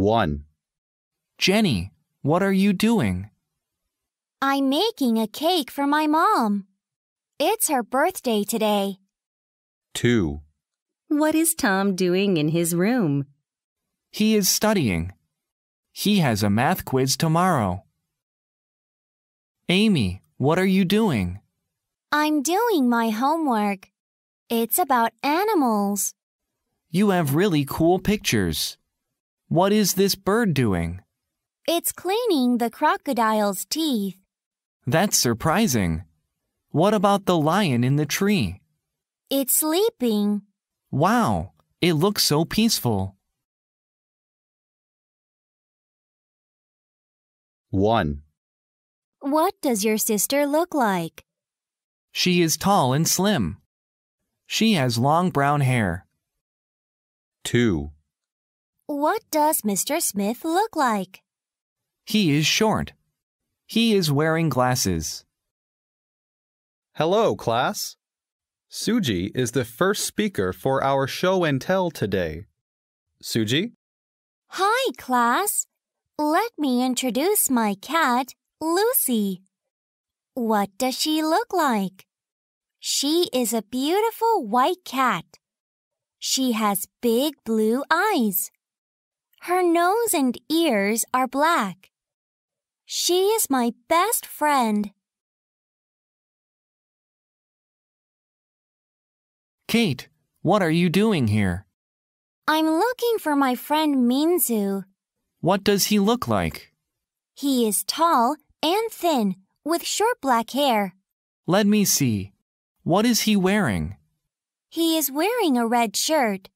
1, Jenny, what are you doing? I'm making a cake for my mom. It's her birthday today. 2, What is Tom doing in his room? He is studying. He has a math quiz tomorrow. Amy, what are you doing? I'm doing my homework. It's about animals. You have really cool pictures. What is this bird doing? It's cleaning the crocodile's teeth. That's surprising. What about the lion in the tree? It's sleeping. Wow, it looks so peaceful. 1, What does your sister look like? She is tall and slim. She has long brown hair. 2, What does Mr. Smith look like? He is short. He is wearing glasses. Hello, class. Suji is the first speaker for our show and tell today. Suji, Hi, class. Let me introduce my cat, Lucy. What does she look like? She is a beautiful white cat. She has big blue eyes. Her nose and ears are black. She is my best friend. Kate, what are you doing here? I'm looking for my friend Minsu. What does he look like? He is tall and thin with short black hair. Let me see. What is he wearing? He is wearing a red shirt.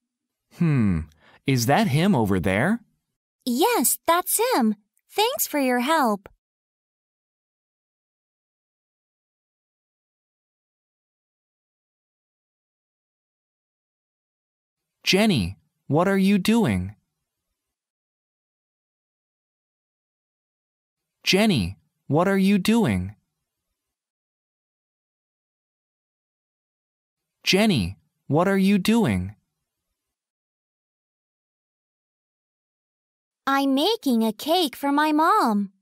Hmm, is that him over there? Yes, that's him. Thanks for your help. Jenny, what are you doing? Jenny, what are you doing? Jenny, what are you doing? I'm making a cake for my mom.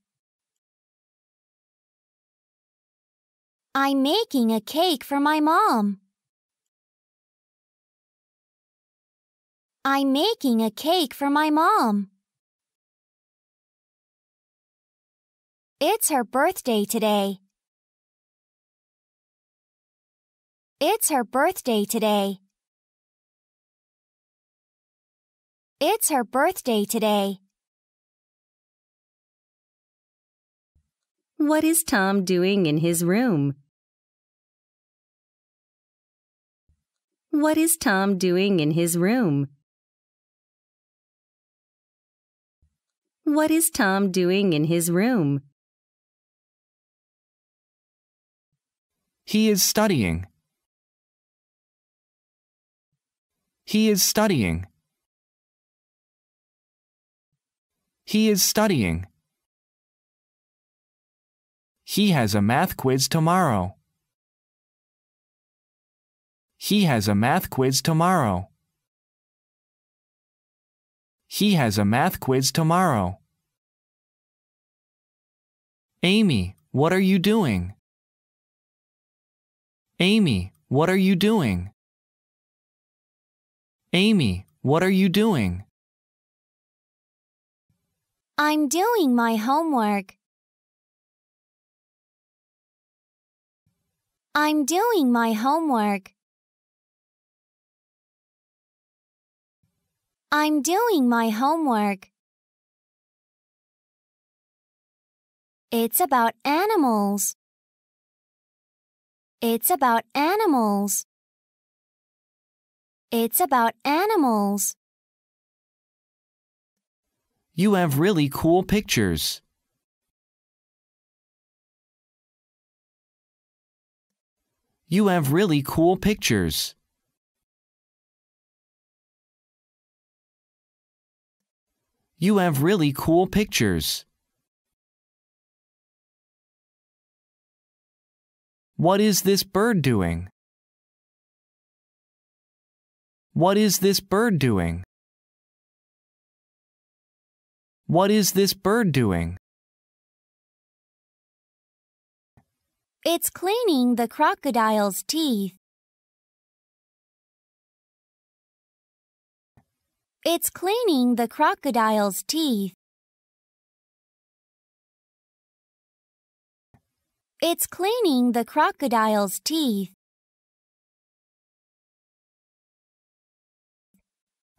I'm making a cake for my mom. I'm making a cake for my mom. It's her birthday today. It's her birthday today. It's her birthday today. What is Tom doing in his room? What is Tom doing in his room? What is Tom doing in his room? He is studying. He is studying. He is studying. He has a math quiz tomorrow. He has a math quiz tomorrow. He has a math quiz tomorrow. Amy, what are you doing? Amy, what are you doing? Amy, what are you doing? I'm doing my homework. I'm doing my homework. I'm doing my homework. It's about animals. It's about animals. It's about animals. You have really cool pictures. You have really cool pictures. You have really cool pictures. What is this bird doing? What is this bird doing? What is this bird doing? It's cleaning the crocodile's teeth. It's cleaning the crocodile's teeth. It's cleaning the crocodile's teeth.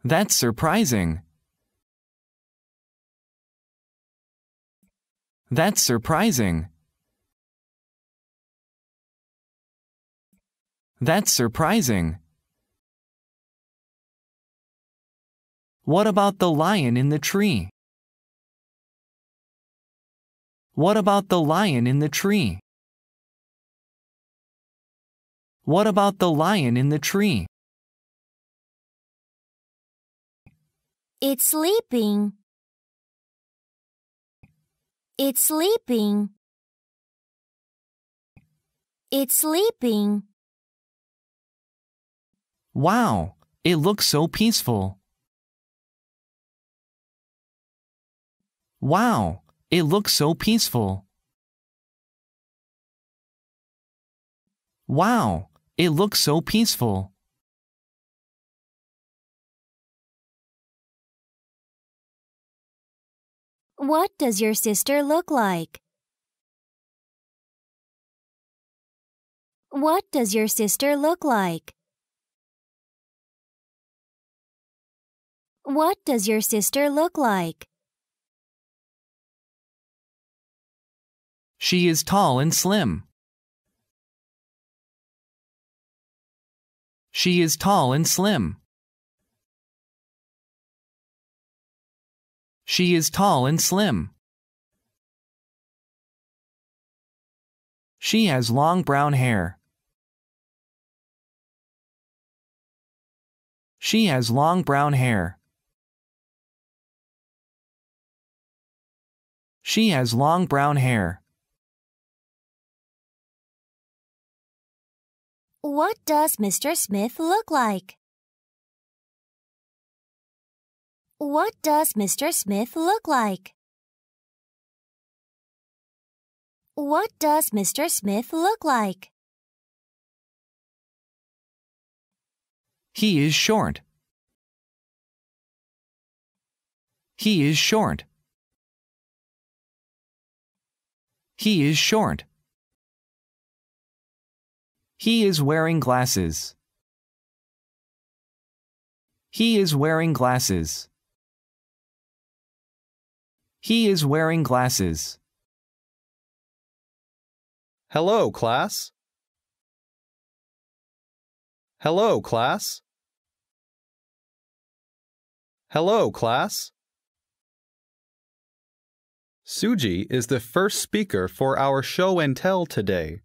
That's surprising. That's surprising. That's surprising. What about the lion in the tree? What about the lion in the tree? What about the lion in the tree? It's sleeping. It's sleeping. It's sleeping. Wow, it looks so peaceful. Wow, it looks so peaceful. Wow, it looks so peaceful. What does your sister look like? What does your sister look like? What does your sister look like? She is tall and slim. She is tall and slim. She is tall and slim. She has long brown hair. She has long brown hair. She has long brown hair. What does Mr. Smith look like? What does Mr. Smith look like? What does Mr. Smith look like? He is short. He is short. He is short. He is wearing glasses. He is wearing glasses. He is wearing glasses. Hello, class. Hello, class. Hello, class. Suji is the first speaker for our show and tell today.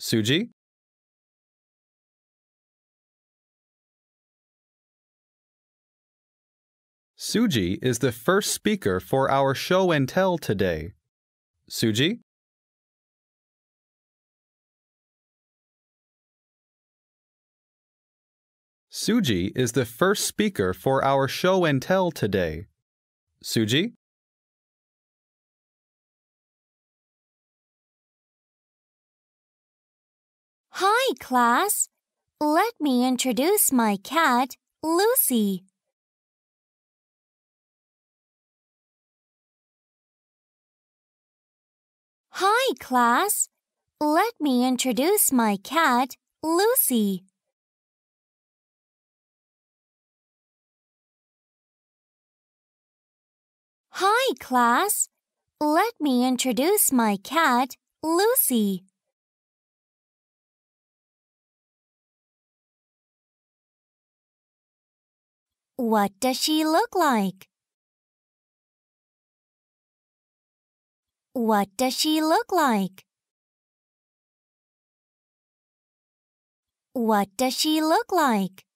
Suji? Suji is the first speaker for our show and tell today. Suji? Suji is the first speaker for our show and tell today. Suji? Hi, class. Let me introduce my cat, Lucy. Hi, class. Let me introduce my cat, Lucy. Hi, class. Let me introduce my cat, Lucy. What does she look like? What does she look like? What does she look like?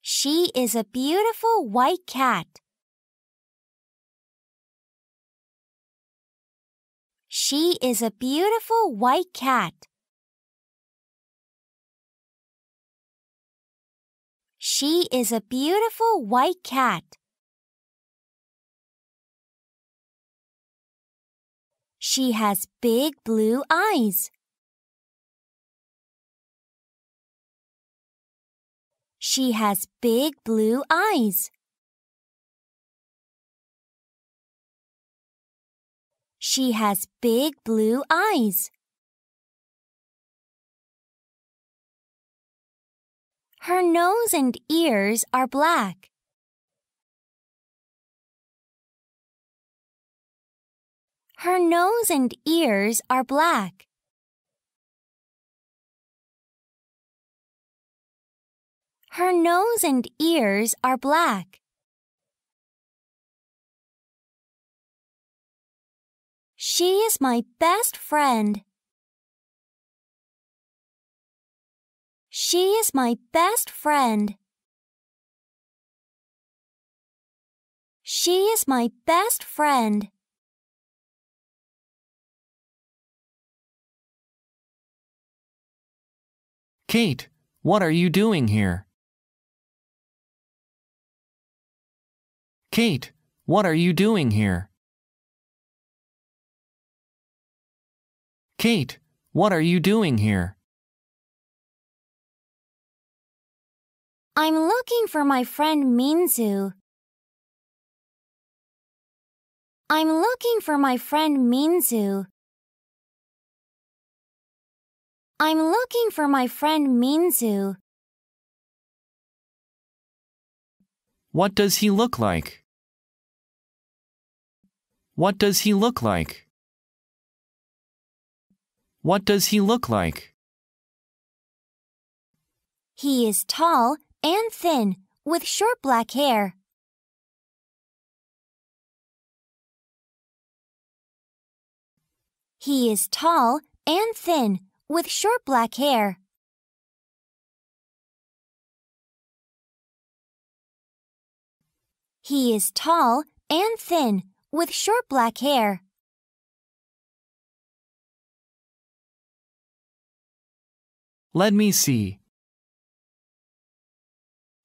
She is a beautiful white cat. She is a beautiful white cat. She is a beautiful white cat. She has big blue eyes. She has big blue eyes. She has big blue eyes. Her nose and ears are black. Her nose and ears are black. Her nose and ears are black. She is my best friend. She is my best friend. She is my best friend. Kate, what are you doing here? Kate, what are you doing here? Kate, what are you doing here? I'm looking for my friend Minsu. I'm looking for my friend Minsu. I'm looking for my friend Minsu. What does he look like? What does he look like? What does he look like? He is tall and thin with short black hair. He is tall and thin with short black hair. He is tall and thin with short black hair. Let me see.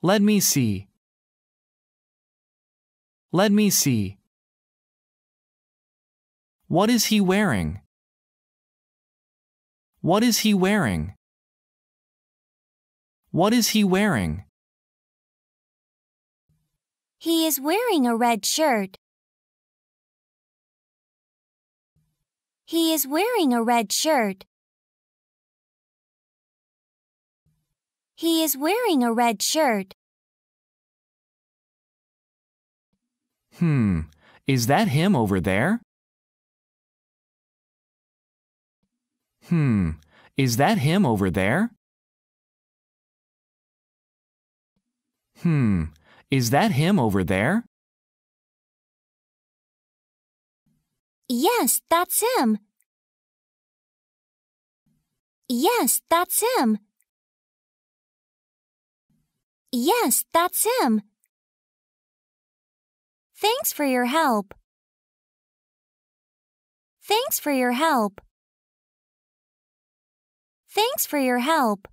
Let me see. Let me see. What is he wearing? What is he wearing? What is he wearing? He is wearing a red shirt. He is wearing a red shirt. He is wearing a red shirt. Hmm, is that him over there? Hmm, is that him over there? Hmm, is that him over there? Yes, that's him. Yes, that's him. Yes, that's him. Thanks for your help. Thanks for your help. Thanks for your help.